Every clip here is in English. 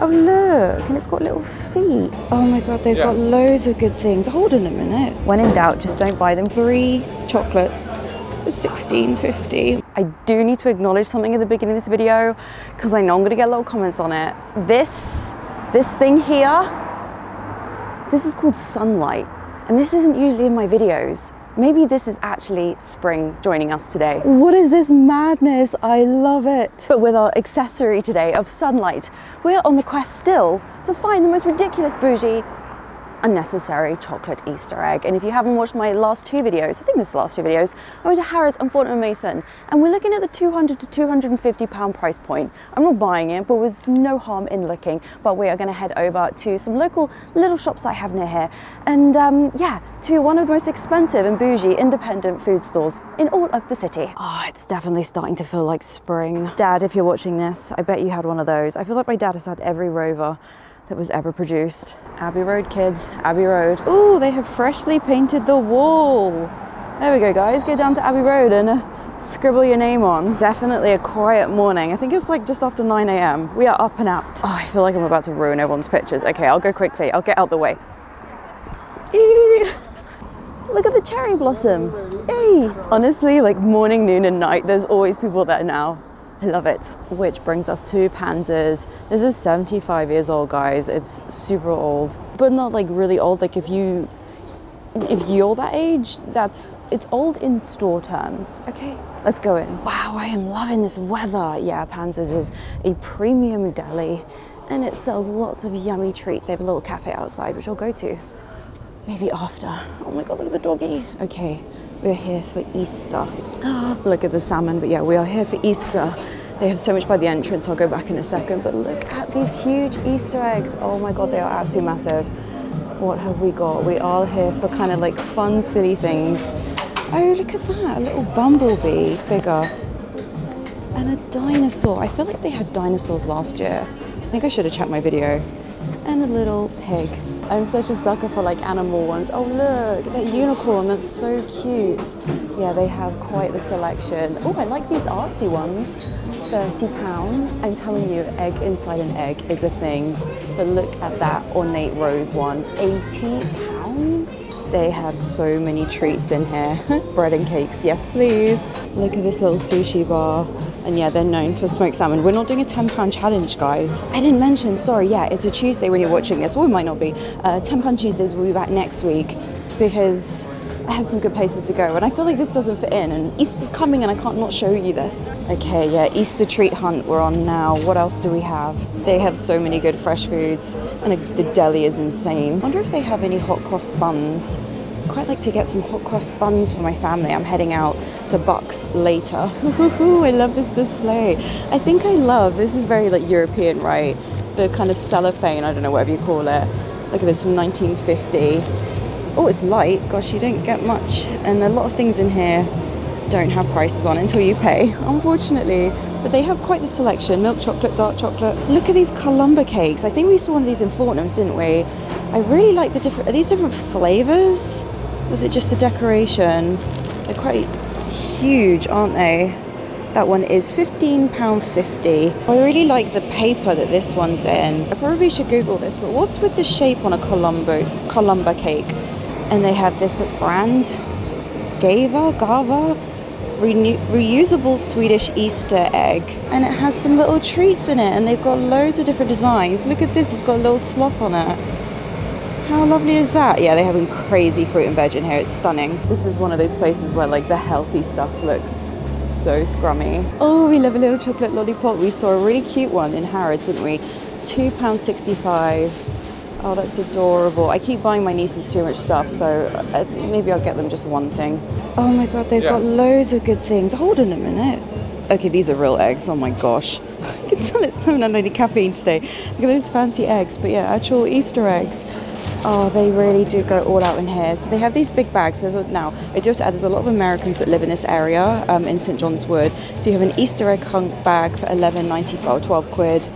Oh look, and it's got little feet. Oh my god, they've Yeah. got loads of good things. Hold on a minute. When in doubt, just don't buy them. Three chocolates for 16.50. I do need to acknowledge something at the beginning of this video because I know I'm gonna get a lot of comments on it. This, this thing here, this is called sunlight, and this isn't usually in my videos. Maybe this is actually spring joining us today. What is this madness? I love it. But with our accessory today of sunlight, we're on the quest still to find the most ridiculous bougie unnecessary chocolate Easter egg. And if you haven't watched my last two videos, I think this is the last two videos, I went to Harrods and Fortnum Mason, and we're looking at the 200 to 250 pound price point. I'm not buying it, but there's no harm in looking. But we are going to head over to some local little shops I have near here, and um, yeah, to one of the most expensive and bougie independent food stores in all of the city. Oh, it's definitely starting to feel like spring. Dad, if you're watching this, I bet you had one of those. I feel like my dad has had every rover that was ever produced. Abbey Road, kids, Abbey Road. Ooh, they have freshly painted the wall. There we go, guys. Go down to Abbey Road and uh, scribble your name on. Definitely a quiet morning. I think it's like just after 9 a.m. We are up and out. Oh, I feel like I'm about to ruin everyone's pictures. Okay, I'll go quickly. I'll get out the way. Look at the cherry blossom. Hey! Honestly, like morning, noon, and night, there's always people there now. I love it. Which brings us to Panzers. This is 75 years old, guys. It's super old, but not like really old. Like if you, if you're that age, that's, it's old in store terms. Okay, let's go in. Wow, I am loving this weather. Yeah, Panzers is a premium deli and it sells lots of yummy treats. They have a little cafe outside, which I'll go to maybe after. Oh my God, look at the doggy. Okay, we're here for Easter. look at the salmon, but yeah, we are here for Easter. They have so much by the entrance, I'll go back in a second, but look at these huge Easter eggs. Oh my God, they are absolutely massive. What have we got? We are here for kind of like fun, silly things. Oh, look at that, a little bumblebee figure. And a dinosaur. I feel like they had dinosaurs last year. I think I should have checked my video. And a little pig. I'm such a sucker for like animal ones. Oh look, that unicorn, that's so cute. Yeah, they have quite the selection. Oh, I like these artsy ones. 30 pounds. I'm telling you, egg inside an egg is a thing. But look at that ornate rose one. 80 pounds? They have so many treats in here. Bread and cakes, yes please. Look at this little sushi bar. And yeah, they're known for smoked salmon. We're not doing a 10 pound challenge, guys. I didn't mention, sorry, yeah, it's a Tuesday when you're watching this, or it might not be. Uh, 10 pound Tuesdays will be back next week because I have some good places to go. And I feel like this doesn't fit in, and Easter's coming and I can't not show you this. Okay, yeah, Easter treat hunt we're on now. What else do we have? They have so many good fresh foods, and the deli is insane. I wonder if they have any hot cross buns. I'd quite like to get some hot cross buns for my family. I'm heading out to Bucks later. I love this display. I think I love, this is very like European, right? The kind of cellophane, I don't know, whatever you call it. Look at this from 1950. Oh, it's light. Gosh, you don't get much. And a lot of things in here don't have prices on until you pay, unfortunately. But they have quite the selection. Milk chocolate, dark chocolate. Look at these Columba cakes. I think we saw one of these in Fortnum's, didn't we? I really like the different, are these different flavors? Was it just the decoration? They're quite huge, aren't they? That one is £15.50. I really like the paper that this one's in. I probably should Google this, but what's with the shape on a Columbo, Columba cake? And they have this brand, Gava, Gava, Renew- reusable Swedish Easter egg. And it has some little treats in it, and they've got loads of different designs. Look at this, it's got a little slop on it. How lovely is that? Yeah, they're having crazy fruit and veg in here. It's stunning. This is one of those places where like the healthy stuff looks so scrummy. Oh, we love a little chocolate lollipop. We saw a really cute one in Harrods, didn't we? £2.65. Oh, that's adorable. I keep buying my nieces too much stuff, so uh, maybe I'll get them just one thing. Oh my god, they've Yeah. got loads of good things. Hold on a minute. Okay, these are real eggs. Oh my gosh. I can tell it's someone under any caffeine today. Look at those fancy eggs, but yeah, actual Easter eggs. Oh, they really do go all out in here. So they have these big bags. There's a, now, I do have to add, there's a lot of Americans that live in this area um, in St John's Wood. So you have an Easter egg hunk bag for 11.95, 12 quid.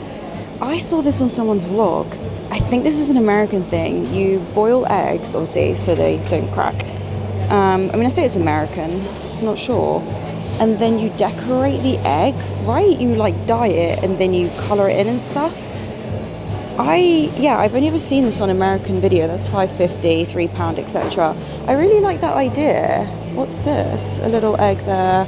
I saw this on someone's vlog. I think this is an American thing. You boil eggs, obviously, so they don't crack. Um, I mean, I say it's American, I'm not sure. And then you decorate the egg, right? You like dye it and then you color it in and stuff. I yeah, I've only ever seen this on American video. That's 5.50, three pound, etc. I really like that idea. What's this? A little egg there.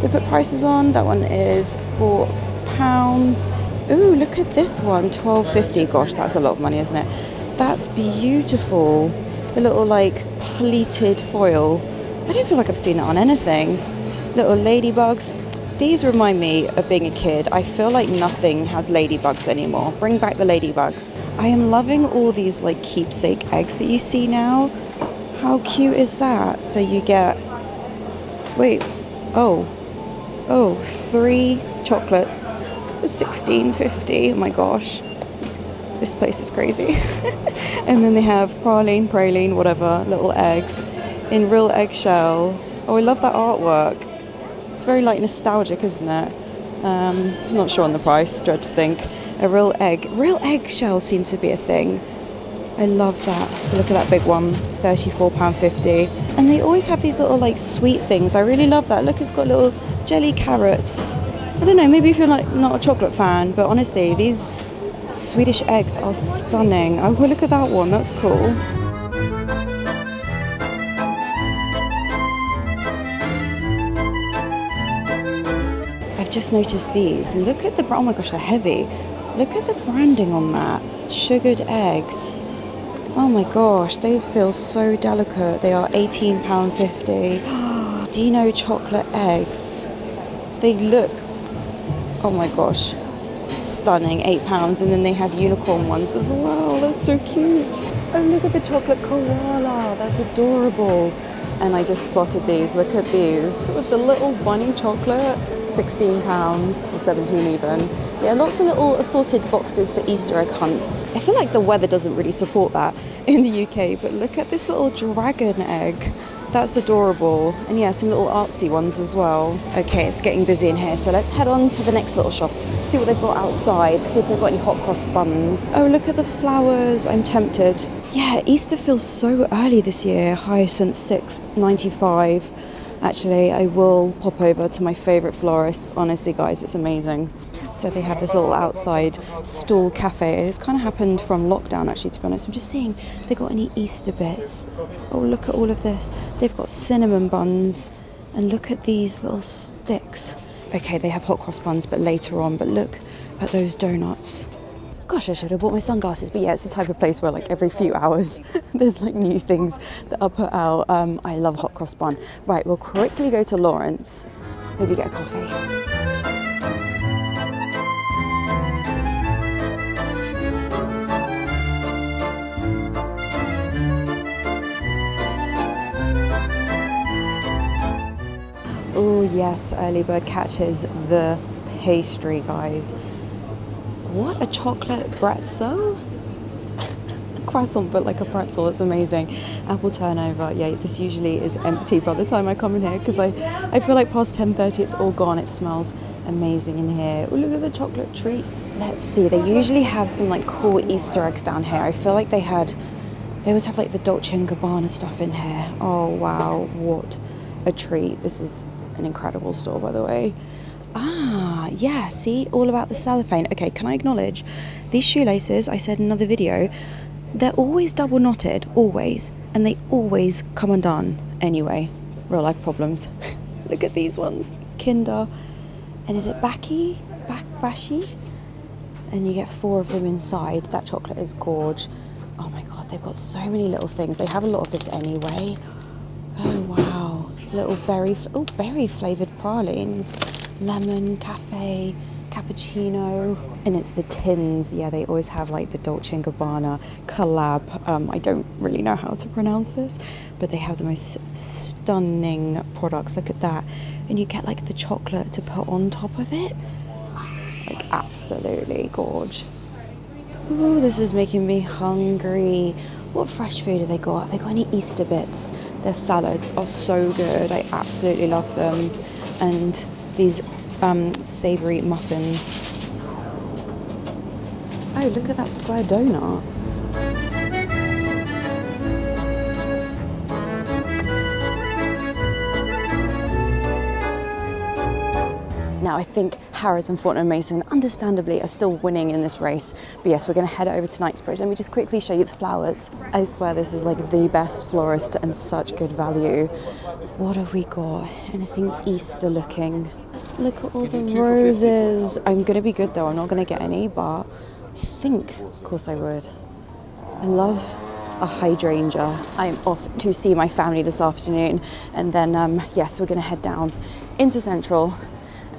They put prices on. That one is four pounds. Ooh, look at this one, 12.50. Gosh, that's a lot of money, isn't it? That's beautiful. The little like pleated foil. I don't feel like I've seen that on anything. Little ladybugs. These remind me of being a kid. I feel like nothing has ladybugs anymore. Bring back the ladybugs. I am loving all these like keepsake eggs that you see now. How cute is that? So you get, wait, oh, oh, three chocolates for 16.50. Oh my gosh. This place is crazy. and then they have praline, praline, whatever, little eggs in real eggshell. Oh, I love that artwork. It's very like nostalgic, isn't it? Um, not sure on the price, dread to think. A real egg. Real eggshells seem to be a thing. I love that. Look at that big one, £34.50. And they always have these little like sweet things. I really love that. Look, it's got little jelly carrots. I don't know, maybe if you're like not a chocolate fan, but honestly, these Swedish eggs are stunning. Oh, look at that one, that's cool. I've just noticed these. Look at the, oh my gosh, they're heavy. Look at the branding on that. Sugared eggs. Oh my gosh, they feel so delicate. They are £18.50. Dino chocolate eggs. They look, oh my gosh, stunning. £8. And then they have unicorn ones as well. That's so cute. Oh, look at the chocolate koala. That's adorable. And I just spotted these. Look at these with the little bunny chocolate. 16 pounds or 17 even. Yeah, lots of little assorted boxes for Easter egg hunts. I feel like the weather doesn't really support that in the UK, but look at this little dragon egg. That's adorable. And yeah, some little artsy ones as well. Okay, it's getting busy in here, so let's head on to the next little shop, see what they've got outside, see if they've got any hot cross buns. Oh, look at the flowers. I'm tempted. Yeah, Easter feels so early this year. Hyacinth 6, 95. Actually, I will pop over to my favourite florist. Honestly, guys, it's amazing. So they have this little outside stall cafe. It's kind of happened from lockdown, actually, to be honest. I'm just seeing they got any Easter bits. Oh, look at all of this. They've got cinnamon buns. And look at these little sticks. Okay, they have hot cross buns, but later on. But look at those donuts. Gosh, I should have bought my sunglasses. But yeah, it's the type of place where like every few hours there's like new things that are put out. Um, I love hot cross bun. Right, we'll quickly go to Lawrence. Maybe get a coffee. Oh yes, early bird catches the pastry, guys. What a chocolate pretzel! croissant but like a pretzel it's amazing. Apple turnover yeah this usually is empty by the time i come in here because i i feel like past 10:30 it's all gone. It smells amazing in here. Oh look at the chocolate treats. Let's see they usually have some like cool easter eggs down here. I feel like they had they always have like the dolce and gabbana stuff in here. Oh wow what a treat. This is an incredible store by the way Ah, yeah, see, all about the cellophane. Okay, can I acknowledge these shoelaces? I said in another video, they're always double knotted, always, and they always come undone. Anyway, real life problems. Look at these ones Kinder, and is it Baki? Back Bashi? And you get four of them inside. That chocolate is gorge. Oh my god, they've got so many little things. They have a lot of this anyway. Little berry, oh berry flavored pralines lemon cafe cappuccino. And it's the tins. Yeah they always have like the dolce gabbana collab. Um, i don't really know how to pronounce this but they have the most stunning products. Look at that. And you get like the chocolate to put on top of it. Like absolutely gorge. Oh this is making me hungry. What fresh food have they got? Have they got any easter bits their salads are so good i absolutely love them and these um, savoury muffins. Oh, look at that square donut. Now I think Harrods and Fortnum Mason, understandably, are still winning in this race. But yes, we're going to head over to Knightsbridge. Let me just quickly show you the flowers. I swear this is like the best florist and such good value. What have we got? Anything Easter looking? Look at all the roses. I'm going to be good though. I'm not going to get any, but I think, of course, I would. I love a hydrangea. I'm off to see my family this afternoon, and then um, yes, we're going to head down into Central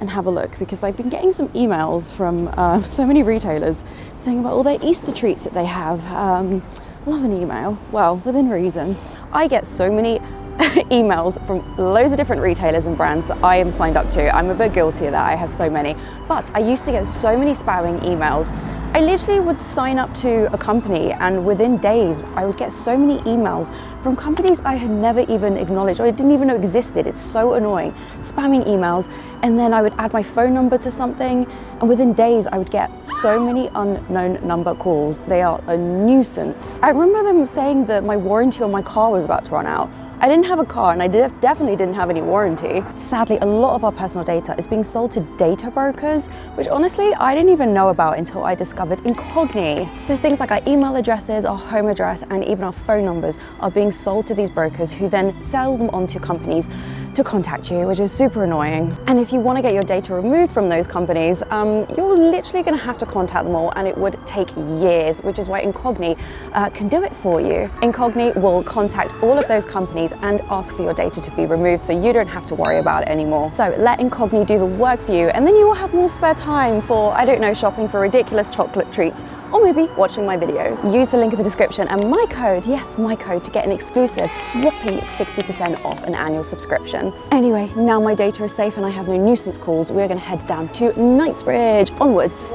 and have a look because I've been getting some emails from uh, so many retailers saying about all their Easter treats that they have. Um, love an email. Well, within reason. I get so many emails from loads of different retailers and brands that I am signed up to. I'm a bit guilty of that, I have so many. But I used to get so many spamming emails I literally would sign up to a company and within days I would get so many emails from companies I had never even acknowledged or I didn't even know existed. It's so annoying. Spamming emails and then I would add my phone number to something and within days I would get so many unknown number calls. They are a nuisance. I remember them saying that my warranty on my car was about to run out I didn't have a car and I did, definitely didn't have any warranty. Sadly, a lot of our personal data is being sold to data brokers, which honestly, I didn't even know about until I discovered Incogni. So things like our email addresses, our home address, and even our phone numbers are being sold to these brokers who then sell them on to companies to contact you, which is super annoying. And if you want to get your data removed from those companies, um, you're literally going to have to contact them all and it would take years, which is why Incogni uh, can do it for you. Incogni will contact all of those companies and ask for your data to be removed so you don't have to worry about it anymore. So let Incogni do the work for you and then you will have more spare time for, I don't know, shopping for ridiculous chocolate treats or maybe watching my videos. Use the link in the description and my code, yes, my code to get an exclusive whopping 60% off an annual subscription. Anyway, now my data is safe and I have no nuisance calls, we're gonna head down to Knightsbridge onwards.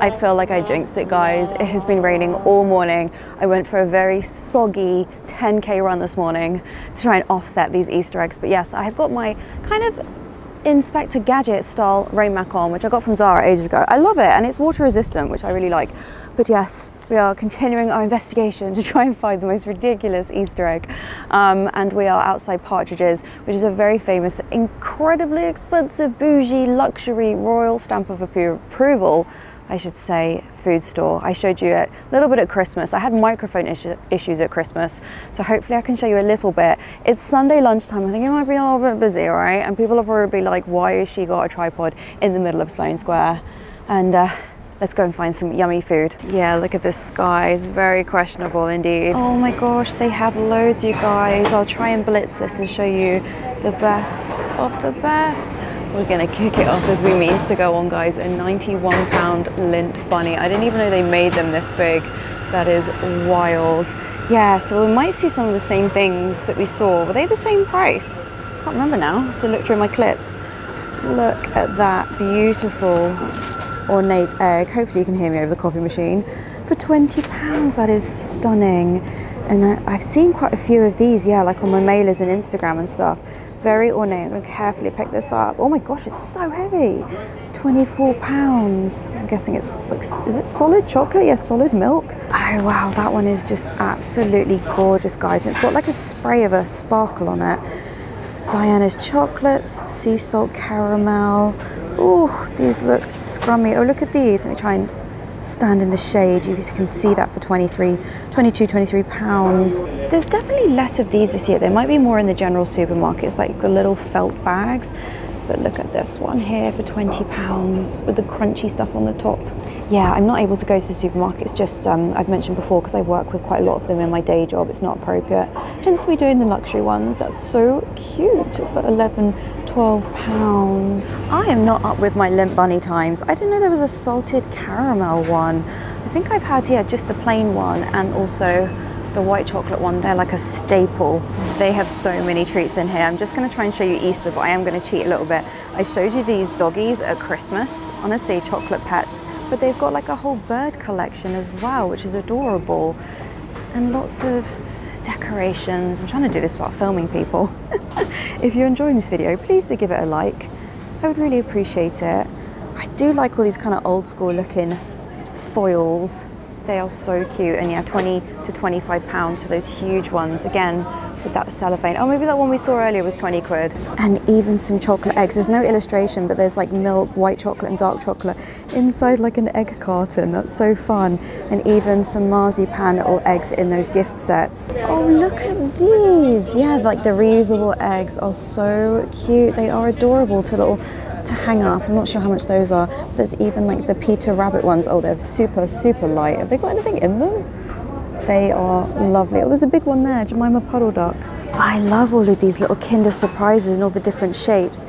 I feel like I jinxed it, guys. It has been raining all morning. I went for a very soggy 10K run this morning to try and offset these Easter eggs. But yes, I have got my kind of Inspector Gadget style rain mac on, which I got from Zara ages ago. I love it and it's water resistant, which I really like. But yes, we are continuing our investigation to try and find the most ridiculous Easter egg. Um, and we are outside Partridges, which is a very famous, incredibly expensive, bougie, luxury, royal stamp of approval I should say, food store. I showed you a little bit at Christmas. I had microphone issues at Christmas, so hopefully I can show you a little bit. It's Sunday lunchtime. I think it might be a little bit busy, right? And people are probably like, why has she got a tripod in the middle of Sloane Square? And uh, let's go and find some yummy food. Yeah, look at this sky. It's very questionable indeed. Oh my gosh, they have loads, you guys. I'll try and blitz this and show you the best of the best. We're gonna kick it off as we means to go on guys. A 91 pound Lindt bunny. I didn't even know they made them this big. That is wild. Yeah, so we might see some of the same things that we saw. Were they the same price? Can't remember now, I have to look through my clips. Look at that beautiful ornate egg. Uh, hopefully you can hear me over the coffee machine. For 20 pounds, that is stunning. And I've seen quite a few of these, yeah, like on my mailers and Instagram and stuff. Very ornate. I'm going to carefully pick this up. Oh my gosh, it's so heavy. 24 pounds. I'm guessing it's, is it solid chocolate? Yes, yeah, solid milk. Oh wow, that one is just absolutely gorgeous, guys. It's got like a spray of a sparkle on it. Diana's chocolates, sea salt caramel. Oh, these look scrummy. Oh, look at these. Let me try and stand in the shade. You can see that for 23, 22, 23 pounds. There's definitely less of these this year. There might be more in the general supermarkets, like the little felt bags. But look at this one here for 20 pounds with the crunchy stuff on the top. Yeah, I'm not able to go to the supermarkets, just um, I've mentioned before, because I work with quite a lot of them in my day job. It's not appropriate. Hence me doing the luxury ones. That's so cute for 11, 12 pounds. I am not up with my Lindt Bunny times. I didn't know there was a salted caramel one. I think I've had, yeah, just the plain one and also the white chocolate one. They're like a staple. They have so many treats in here. I'm just gonna try and show you Easter, but I am gonna cheat a little bit. I showed you these doggies at Christmas, honestly, chocolate pets, but they've got like a whole bird collection as well, which is adorable. And lots of decorations. I'm trying to do this while filming people. if you're enjoying this video, please do give it a like. I would really appreciate it. I do like all these kind of old school looking foils. They are so cute and yeah, 20 to 25 pounds for those huge ones. Again, with that cellophane. Oh, maybe that one we saw earlier was 20 quid. And even some chocolate eggs. There's no illustration, but there's like milk, white chocolate and dark chocolate inside like an egg carton. That's so fun. And even some marzipan little eggs in those gift sets. Oh, look at these. Yeah, like the reusable eggs are so cute. They are adorable to little to hang up. I'm not sure how much those are. There's even like the Peter Rabbit ones. Oh, they're super, super light. Have they got anything in them? They are lovely. Oh, there's a big one there, Jemima Puddle Duck. I love all of these little Kinder surprises and all the different shapes.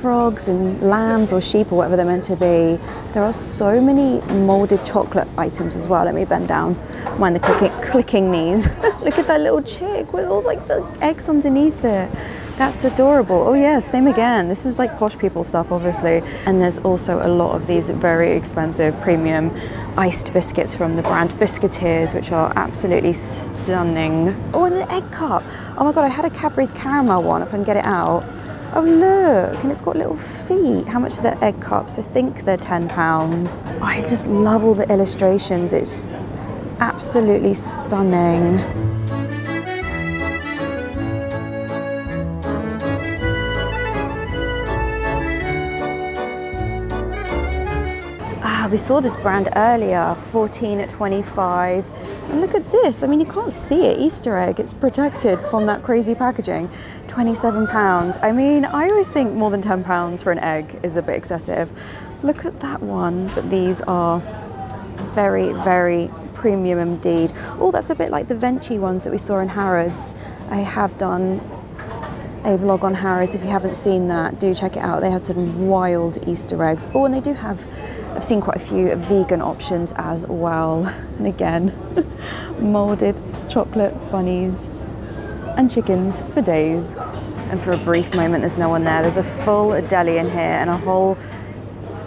Frogs and lambs or sheep or whatever they're meant to be. There are so many molded chocolate items as well. Let me bend down. Mind the clicking, clicking knees. Look at that little chick with all like the eggs underneath it. That's adorable. Oh yeah, same again. This is like posh people stuff, obviously. And there's also a lot of these very expensive premium iced biscuits from the brand Biscuiteers, which are absolutely stunning. Oh, and the egg cup. Oh my God, I had a Cadbury's caramel one, if I can get it out. Oh look, and it's got little feet. How much are the egg cups? I think they're 10 pounds. I just love all the illustrations. It's absolutely stunning. We saw this brand earlier, 14 at 25. And look at this. I mean, you can't see it, Easter egg. It's protected from that crazy packaging. 27 pounds. I mean, I always think more than 10 pounds for an egg is a bit excessive. Look at that one. But these are very, very premium indeed. Oh, that's a bit like the Venchi ones that we saw in Harrods. I have done a vlog on Harrods. If you haven't seen that, do check it out. They had some wild Easter eggs. Oh, and they do have I've seen quite a few vegan options as well. And again, moulded chocolate bunnies and chickens for days. And for a brief moment, there's no one there. There's a full deli in here and a whole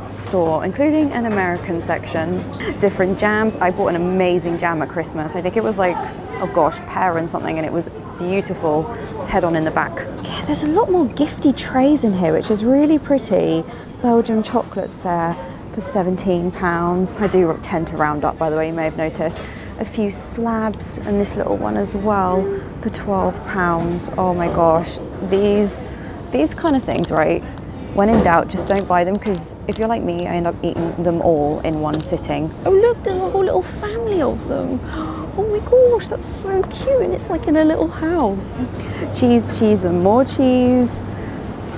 store, including an American section. Different jams. I bought an amazing jam at Christmas. I think it was like, oh gosh, pear and something, and it was beautiful. It's head on in the back. Yeah, there's a lot more gifty trays in here, which is really pretty. Belgian chocolates there for 17 pounds. I do tend to round up, by the way, you may have noticed. A few slabs and this little one as well for 12 pounds. Oh my gosh, these, these kind of things, right? When in doubt, just don't buy them because if you're like me, I end up eating them all in one sitting. Oh look, there's a whole little family of them. Oh my gosh, that's so cute and it's like in a little house. Cheese, cheese and more cheese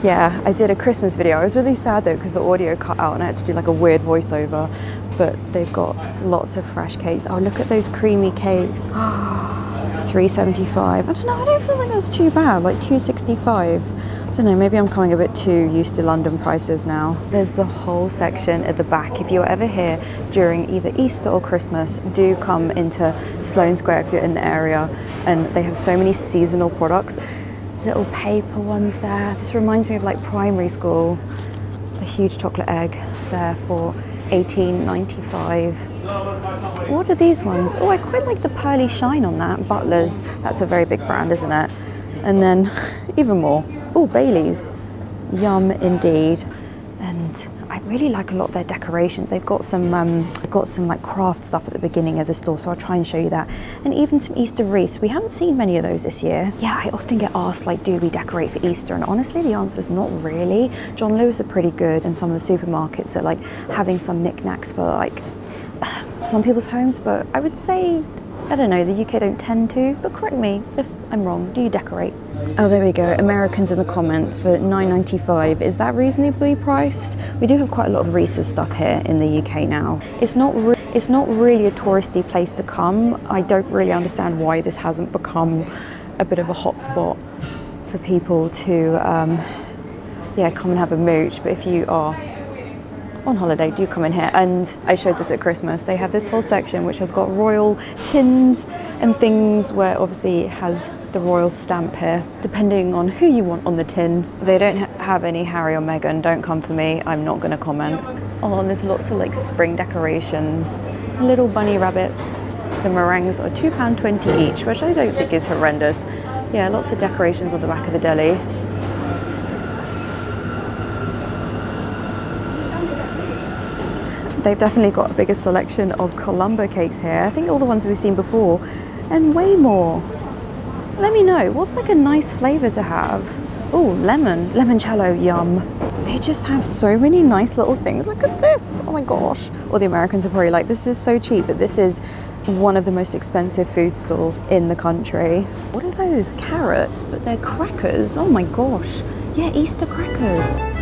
yeah, I did a Christmas video. I was really sad though because the audio cut out and I had to do like a weird voiceover. But they've got lots of fresh cakes. Oh, look at those creamy cakes. 375. I don't know, I don't feel like that's too bad. Like 265. I don't know, maybe I'm coming a bit too used to London prices now. There's the whole section at the back. If you're ever here during either Easter or Christmas, do come into Sloane Square if you're in the area. And they have so many seasonal products little paper ones there. This reminds me of like primary school. A huge chocolate egg there for 18.95. What are these ones? Oh, I quite like the pearly shine on that. Butler's, that's a very big brand, isn't it? And then even more. Oh, Bailey's. Yum indeed. Really like a lot of their decorations. They've got some um, got some like craft stuff at the beginning of the store, so I'll try and show you that. And even some Easter wreaths. We haven't seen many of those this year. Yeah, I often get asked like, do we decorate for Easter? And honestly, the answer is not really. John Lewis are pretty good, and some of the supermarkets are like having some knickknacks for like some people's homes, but I would say I don't know, the UK don't tend to, but correct me if I'm wrong. Do you decorate? Oh, there we go. Americans in the comments for 9.95. Is that reasonably priced? We do have quite a lot of Reese's stuff here in the UK now. It's not it's not really a touristy place to come. I don't really understand why this hasn't become a bit of a hotspot for people to um, yeah come and have a mooch. But if you are on holiday, do come in here. And I showed this at Christmas. They have this whole section which has got royal tins and things where obviously it has the royal stamp here, depending on who you want on the tin. They don't ha have any Harry or Meghan, don't come for me, I'm not gonna comment. Oh, and there's lots of like spring decorations, little bunny rabbits. The meringues are £2.20 each, which I don't think is horrendous. Yeah, lots of decorations on the back of the deli. They've definitely got a bigger selection of Colombo cakes here. I think all the ones we've seen before and way more. Let me know, what's like a nice flavor to have? Oh, lemon, limoncello, yum. They just have so many nice little things. Look at this, oh my gosh. Or the Americans are probably like, this is so cheap, but this is one of the most expensive food stalls in the country. What are those? Carrots, but they're crackers. Oh my gosh. Yeah, Easter crackers.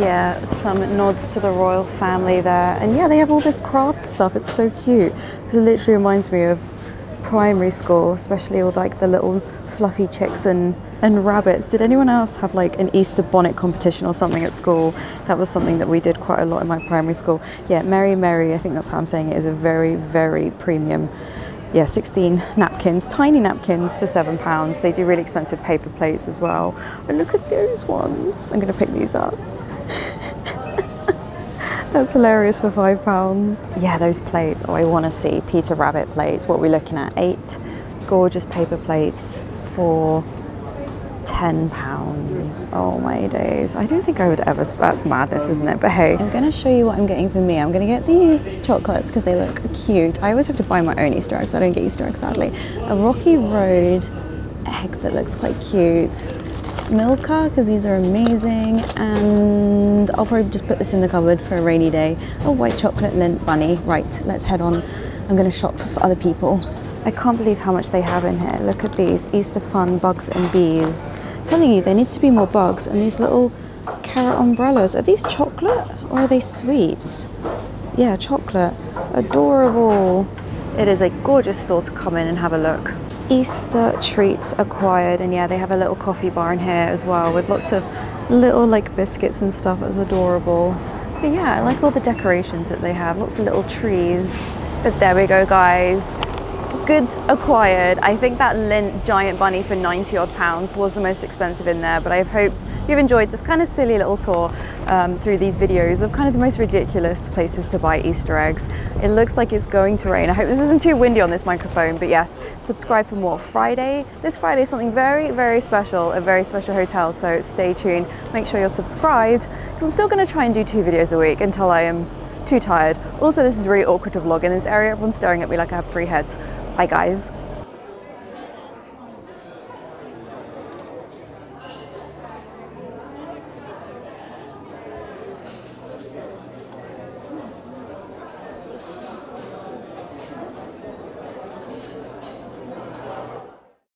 Yeah, some nods to the royal family there. And yeah, they have all this craft stuff. It's so cute. It literally reminds me of primary school, especially all like the little fluffy chicks and, and rabbits. Did anyone else have like an Easter bonnet competition or something at school? That was something that we did quite a lot in my primary school. Yeah, Meri Meri, I think that's how I'm saying it, is a very, very premium yeah, 16 napkins, tiny napkins for seven pounds. They do really expensive paper plates as well. And look at those ones. I'm gonna pick these up. That's hilarious for five pounds. Yeah, those plates. Oh, I want to see Peter Rabbit plates. What are we looking at? Eight gorgeous paper plates for 10 pounds. Oh my days. I don't think I would ever, that's madness, isn't it? But hey. I'm gonna show you what I'm getting for me. I'm gonna get these chocolates because they look cute. I always have to buy my own Easter eggs. I don't get Easter eggs, sadly. A Rocky Road egg that looks quite cute. Milka, because these are amazing. And I'll probably just put this in the cupboard for a rainy day. A white chocolate Lindt bunny. Right, let's head on. I'm gonna shop for other people. I can't believe how much they have in here. Look at these Easter fun bugs and bees. I'm telling you, there needs to be more bugs. And these little carrot umbrellas. Are these chocolate or are they sweets? Yeah, chocolate. Adorable. It is a gorgeous store to come in and have a look. Easter treats acquired and yeah they have a little coffee bar in here as well with lots of little like biscuits and stuff. It's adorable. But yeah I like all the decorations that they have. Lots of little trees. But there we go guys. Goods acquired. I think that Lindt giant bunny for 90 odd pounds was the most expensive in there but I hope you've enjoyed this kind of silly little tour um, through these videos of kind of the most ridiculous places to buy Easter eggs. It looks like it's going to rain. I hope this isn't too windy on this microphone, but yes, subscribe for more. Friday, this Friday is something very, very special, a very special hotel, so stay tuned. Make sure you're subscribed, because I'm still going to try and do two videos a week until I am too tired. Also, this is really awkward to vlog in this area. Everyone's staring at me like I have three heads. Bye guys.